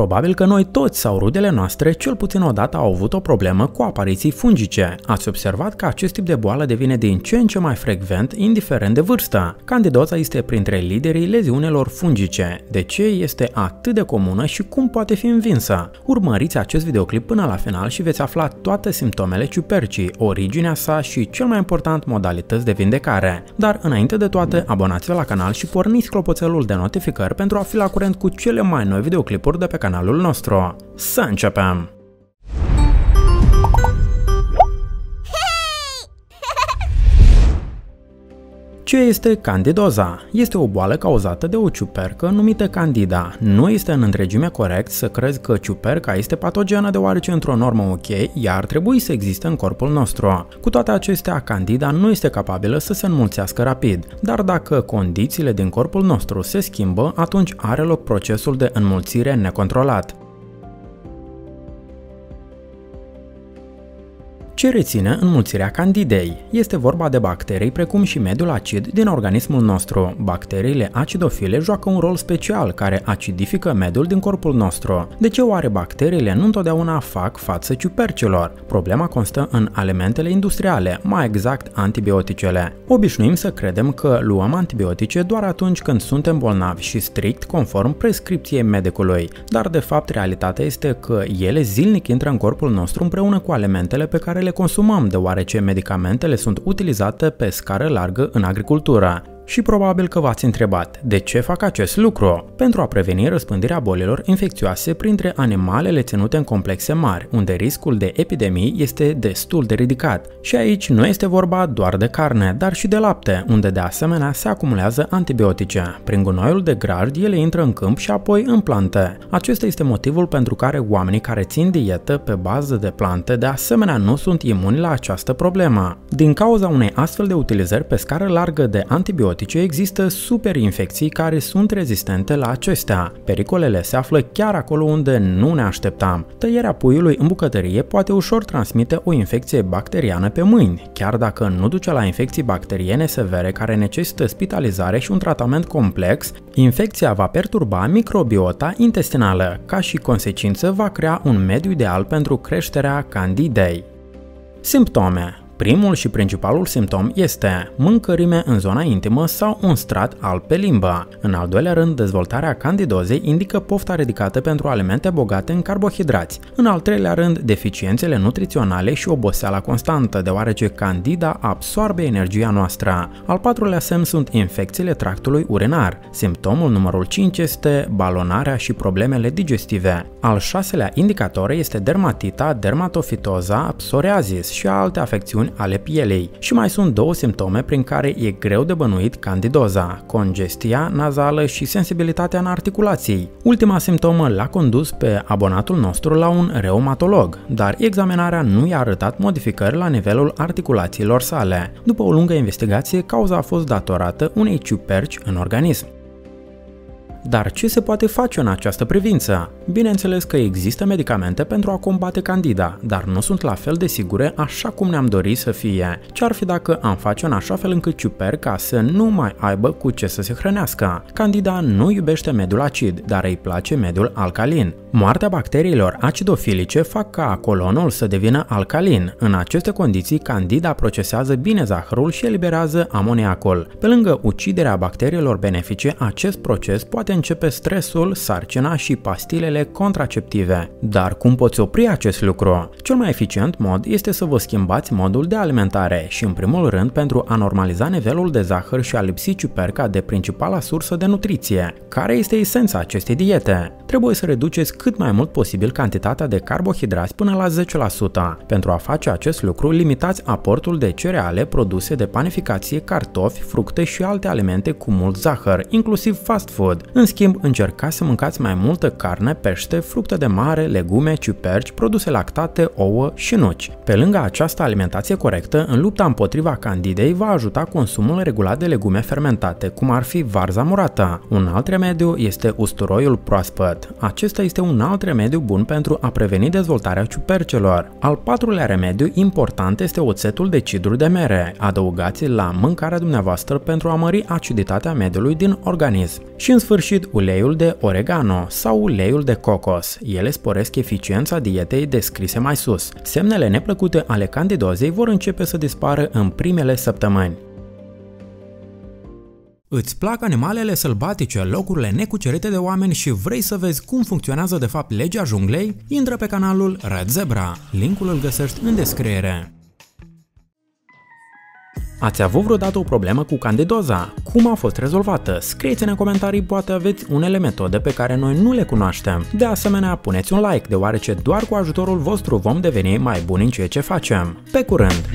Probabil că noi toți sau rudele noastre cel puțin odată au avut o problemă cu apariții fungice. Ați observat că acest tip de boală devine din ce în ce mai frecvent, indiferent de vârstă. Candidoza este printre liderii leziunilor fungice. De ce este atât de comună și cum poate fi învinsă? Urmăriți acest videoclip până la final și veți afla toate simptomele ciupercii, originea sa și, cel mai important, modalități de vindecare. Dar, înainte de toate, abonați-vă la canal și porniți clopoțelul de notificări pentru a fi la curent cu cele mai noi videoclipuri de pe canalul nostru. Să începem! Ce este candidoza? Este o boală cauzată de o ciupercă numită candida. Nu este în întregime corect să crezi că ciuperca este patogenă deoarece într-o normă ok ea ar trebui să existe în corpul nostru. Cu toate acestea, candida nu este capabilă să se înmulțească rapid, dar dacă condițiile din corpul nostru se schimbă, atunci are loc procesul de înmulțire necontrolat. Ce reține înmulțirea candidei? Este vorba de bacterii precum și mediul acid din organismul nostru. Bacteriile acidofile joacă un rol special care acidifică mediul din corpul nostru. De ce oare bacteriile nu întotdeauna fac față ciupercilor? Problema constă în alimentele industriale, mai exact antibioticele. Obișnuim să credem că luăm antibiotice doar atunci când suntem bolnavi și strict conform prescripției medicului, dar de fapt realitatea este că ele zilnic intră în corpul nostru împreună cu alimentele pe care le le consumăm, deoarece medicamentele sunt utilizate pe scară largă în agricultură. Și probabil că v-ați întrebat, de ce fac acest lucru? Pentru a preveni răspândirea bolilor infecțioase printre animalele ținute în complexe mari, unde riscul de epidemii este destul de ridicat. Și aici nu este vorba doar de carne, dar și de lapte, unde de asemenea se acumulează antibiotice. Prin gunoiul de graj, ele intră în câmp și apoi în plante. Acesta este motivul pentru care oamenii care țin dietă pe bază de plante de asemenea nu sunt imuni la această problemă. Din cauza unei astfel de utilizări pe scară largă de antibiotice, antibiotice, există superinfecții care sunt rezistente la acestea. Pericolele se află chiar acolo unde nu ne așteptam. Tăierea puiului în bucătărie poate ușor transmite o infecție bacteriană pe mâini, chiar dacă nu duce la infecții bacteriene severe care necesită spitalizare și un tratament complex, infecția va perturba microbiota intestinală, ca și consecință va crea un mediu ideal pentru creșterea candidei. Simptome Primul și principalul simptom este mâncărime în zona intimă sau un strat alb pe limbă. În al doilea rând, dezvoltarea candidozei indică pofta ridicată pentru alimente bogate în carbohidrați. În al treilea rând, deficiențele nutriționale și oboseala constantă, deoarece candida absorbe energia noastră. Al patrulea semn sunt infecțiile tractului urinar. Simptomul numărul 5 este balonarea și problemele digestive. Al șaselea indicator este dermatita, dermatofitoza, psoriazis și alte afecțiuni ale pielei și mai sunt două simptome prin care e greu de bănuit candidoza, congestia nazală și sensibilitatea în articulații. Ultima simptomă l-a condus pe abonatul nostru la un reumatolog, dar examinarea nu i-a arătat modificări la nivelul articulațiilor sale. După o lungă investigație, cauza a fost datorată unei ciuperci în organism. Dar ce se poate face în această privință? Bineînțeles că există medicamente pentru a combate candida, dar nu sunt la fel de sigure așa cum ne-am dorit să fie. Ce ar fi dacă am face în așa fel încât ciuperca să nu mai aibă cu ce să se hrănească? Candida nu iubește mediul acid, dar îi place mediul alcalin. Moartea bacteriilor acidofilice fac ca colonul să devină alcalin. În aceste condiții, candida procesează bine zahărul și eliberează amoniacul. Pe lângă uciderea bacteriilor benefice, acest proces poate începe stresul, sarcina și pastilele contraceptive. Dar cum poți opri acest lucru? Cel mai eficient mod este să vă schimbați modul de alimentare și în primul rând pentru a normaliza nivelul de zahăr și a lipsi ciuperca de principala sursă de nutriție. Care este esența acestei diete? Trebuie să reduceți cât mai mult posibil cantitatea de carbohidrați până la 10%. Pentru a face acest lucru, limitați aportul de cereale, produse de panificație, cartofi, fructe și alte alimente cu mult zahăr, inclusiv fast food. În schimb, încercați să mâncați mai multă carne, pește, fructe de mare, legume, ciuperci, produse lactate, ouă și nuci. Pe lângă această alimentație corectă, în lupta împotriva candidei va ajuta consumul regulat de legume fermentate, cum ar fi varza murată. Un alt remediu este usturoiul proaspăt. Acesta este un alt remediu bun pentru a preveni dezvoltarea ciupercelor. Al patrulea remediu important este oțetul de cidru de mere. Adăugați-l la mâncarea dumneavoastră pentru a mări aciditatea mediului din organism. Și în sfârșit, sfârșit, uleiul de oregano sau uleiul de cocos. Ele sporesc eficiența dietei descrise mai sus. Semnele neplăcute ale candidozei vor începe să dispară în primele săptămâni. Îți plac animalele sălbatice, locurile necucerite de oameni și vrei să vezi cum funcționează de fapt legea junglei? Intră pe canalul Red Zebra. Linkul îl găsești în descriere. Ați avut vreodată o problemă cu candidoza? Cum a fost rezolvată? Scrieți-ne în comentarii, poate aveți unele metode pe care noi nu le cunoaștem. De asemenea, puneți un like, deoarece doar cu ajutorul vostru vom deveni mai buni în ceea ce facem. Pe curând!